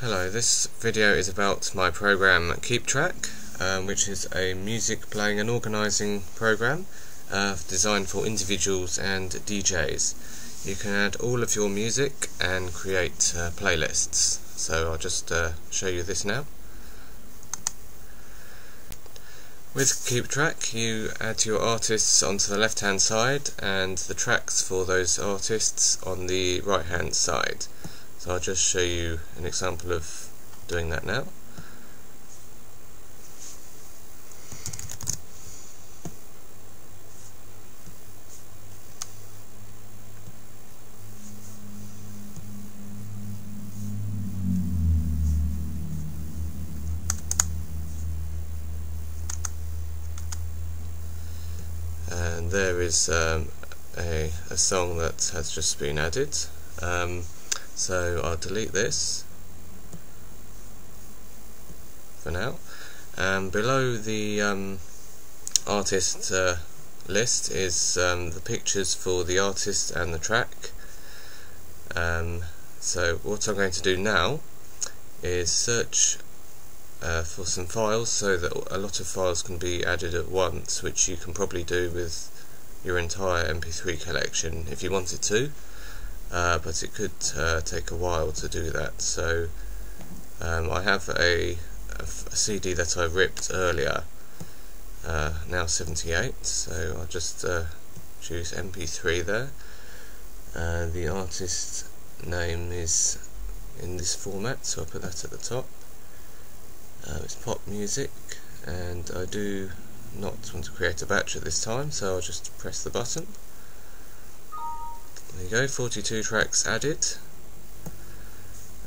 Hello, this video is about my program KeepTrack, um, which is a music playing and organising program uh, designed for individuals and DJs. You can add all of your music and create uh, playlists. So I'll just uh, show you this now. With Keep Track, you add your artists onto the left hand side and the tracks for those artists on the right hand side. So I'll just show you an example of doing that now. and there is um, a, a song that has just been added um, so I'll delete this for now. And below the um, artist uh, list is um, the pictures for the artist and the track. Um, so what I'm going to do now is search uh, for some files so that a lot of files can be added at once which you can probably do with your entire MP3 collection if you wanted to uh, but it could uh, take a while to do that. So um, I have a, a, CD that I ripped earlier uh, now 78 so I'll just uh, choose MP3 there. Uh, the artist name is in this format so I'll put that at the top. Uh, it's pop music and I do not want to create a batch at this time so I'll just press the button there you go 42 tracks added.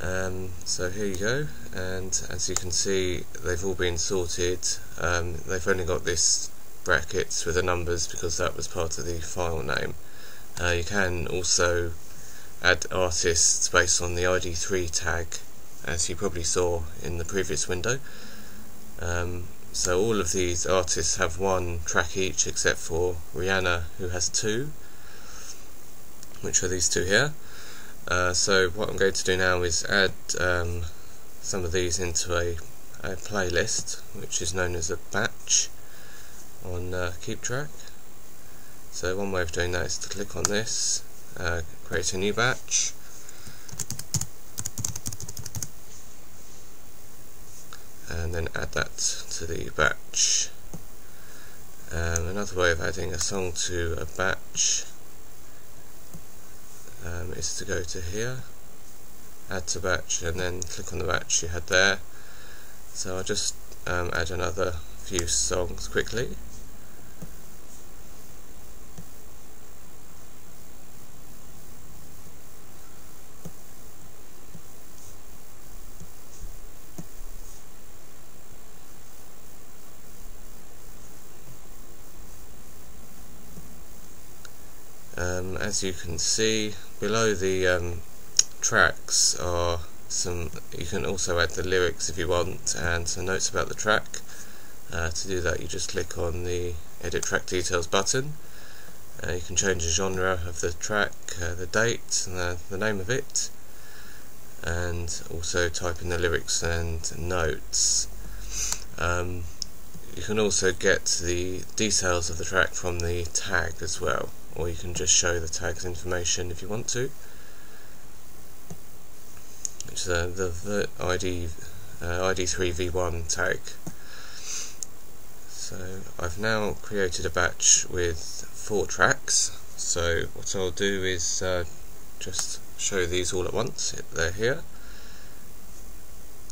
Um, so here you go and as you can see they've all been sorted. Um, they've only got this brackets with the numbers because that was part of the file name. Uh, you can also add artists based on the ID3 tag as you probably saw in the previous window. Um, so all of these artists have one track each except for Rihanna who has two, which are these two here. Uh, so what I'm going to do now is add um, some of these into a, a, playlist which is known as a batch on uh, KeepTrack. So one way of doing that is to click on this, uh, create a new batch, and then add that to the batch. Um, another way of adding a song to a batch um, is to go to here, add to batch, and then click on the batch you had there. So I'll just um, add another few songs quickly. Um, as you can see below the um, tracks are some you can also add the lyrics if you want and some notes about the track. Uh, to do that you just click on the edit track details button. Uh, you can change the genre of the track, uh, the date and the, the name of it. And also type in the lyrics and notes. Um, you can also get the details of the track from the tag as well or you can just show the tags information if you want to. Which uh, the, the ID uh, ID3V1 tag. So I've now created a batch with four tracks. So what I'll do is uh, just show these all at once. They're here.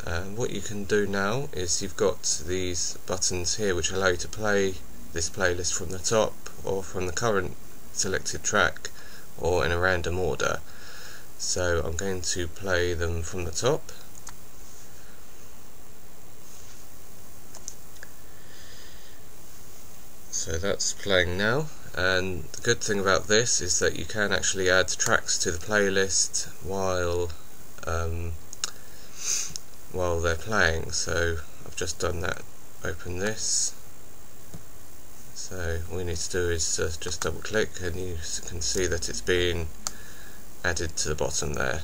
And what you can do now is you've got these buttons here which allow you to play this playlist from the top or from the current selected track or in a random order. So I'm going to play them from the top. So that's playing now. And the good thing about this is that you can actually add tracks to the playlist while um, while they're playing. So I've just done that. Open this so all you need to do is uh, just double click and you can see that it's been added to the bottom there.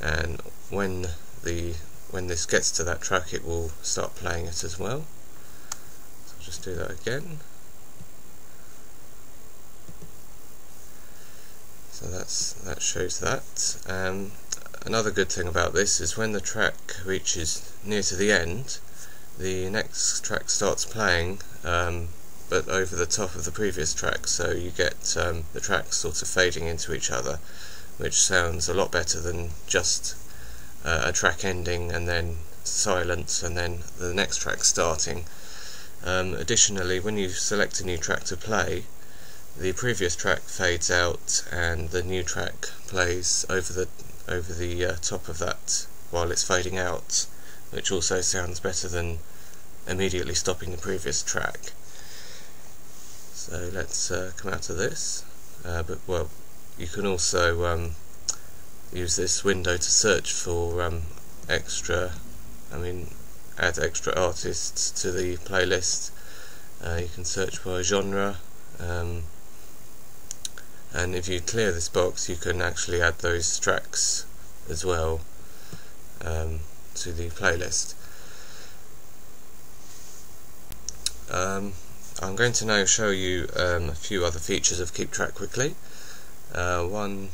And when the when this gets to that track it will start playing it as well. So I'll just do that again. So that's that shows that. Um, another good thing about this is when the track reaches near to the end the next track starts playing um, but over the top of the previous track so you get um, the tracks sort of fading into each other which sounds a lot better than just uh, a track ending and then silence and then the next track starting. Um, additionally, when you select a new track to play, the previous track fades out and the new track plays over the over the uh, top of that while it's fading out, which also sounds better than immediately stopping the previous track. So let's uh, come out of this. Uh, but well, you can also um, use this window to search for um, extra, I mean, add extra artists to the playlist. Uh, you can search by genre, um, and if you clear this box, you can actually add those tracks as well um, to the playlist. Um, I'm going to now show you um, a few other features of Keep Track quickly. Uh, one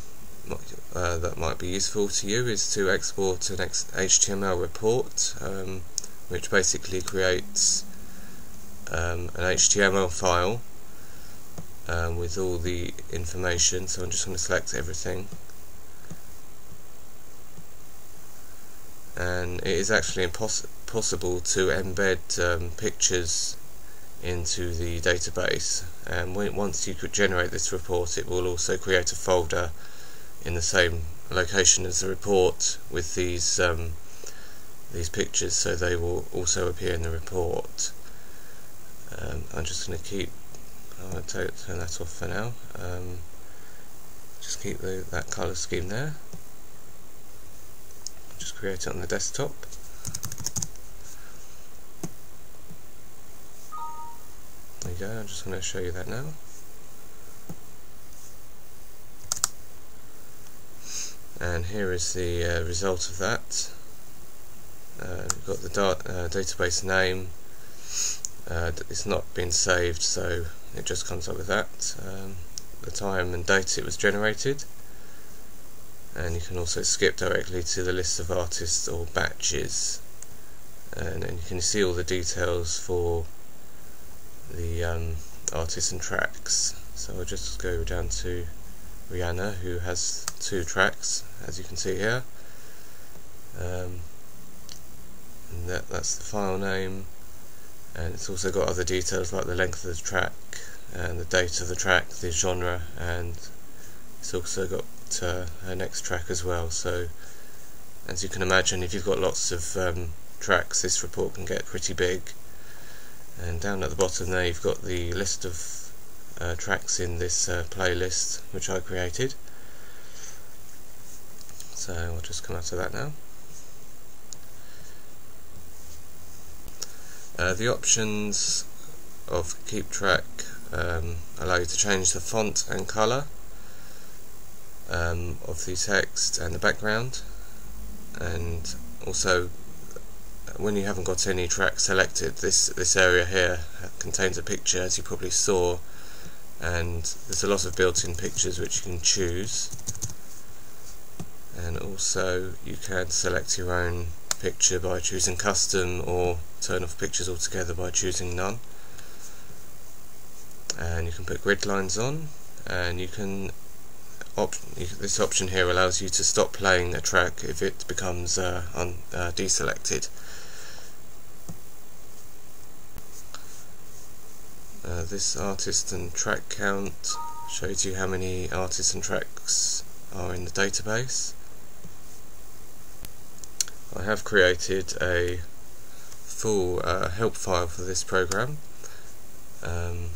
uh, that might be useful to you is to export an HTML report um, which basically creates um, an HTML file um, with all the information so I'm just going to select everything and it is actually impossible to embed um, pictures into the database. And when, once you could generate this report it will also create a folder in the same location as the report with these um, these pictures so they will also appear in the report. Um, I'm just going to keep I'll turn that off for now. Um, just keep the, that colour scheme there. Just create it on the desktop There you go, I'm just going to show you that now. And here is the uh, result of that. Uh, we've got the da uh, database name. Uh, it's not been saved, so it just comes up with that. Um, the time and date it was generated. And you can also skip directly to the list of artists or batches. And, and you can see all the details for um, artists and tracks. So I'll just go down to Rihanna, who has two tracks, as you can see here. Um, and that, that's the file name, and it's also got other details like the length of the track, and the date of the track, the genre, and it's also got uh, her next track as well. So, as you can imagine, if you've got lots of um, tracks, this report can get pretty big and down at the bottom there you've got the list of uh, tracks in this uh, playlist which I created. So I'll just come out of that now. Uh, the options of keep track um, allow you to change the font and colour um, of the text and the background and also when you haven't got any track selected, this, this area here contains a picture as you probably saw and there's a lot of built-in pictures which you can choose. And also you can select your own picture by choosing custom or turn off pictures altogether by choosing none. And you can put grid lines on and you can this option here allows you to stop playing a track if it becomes uh, uh, deselected Uh, this artist and track count shows you how many artists and tracks are in the database. I have created a full uh, help file for this program um,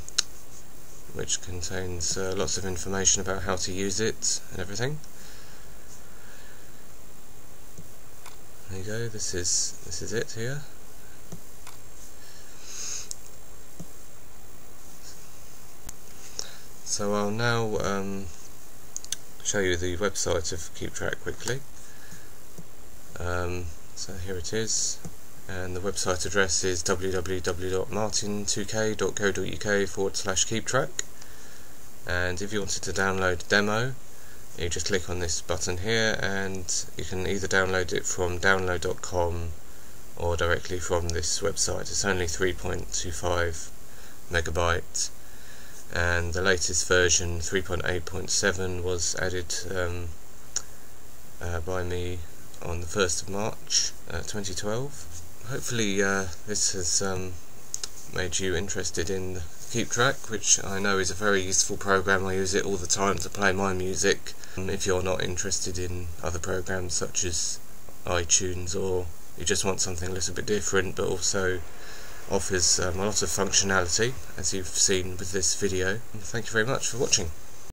which contains uh, lots of information about how to use it and everything. There you go, this is this is it here. So I'll now um, show you the website of Keep Track quickly. Um, so here it is, and the website address is www.martin2k.co.uk forward slash keep track. And if you wanted to download a demo, you just click on this button here, and you can either download it from download.com or directly from this website. It's only 3.25 megabytes and the latest version 3.8.7 was added um, uh, by me on the 1st of March uh, 2012. Hopefully uh, this has um, made you interested in Keep Track which I know is a very useful program, I use it all the time to play my music. Um, if you're not interested in other programs such as iTunes or you just want something a little bit different but also offers um, a lot of functionality as you've seen with this video. Thank you very much for watching.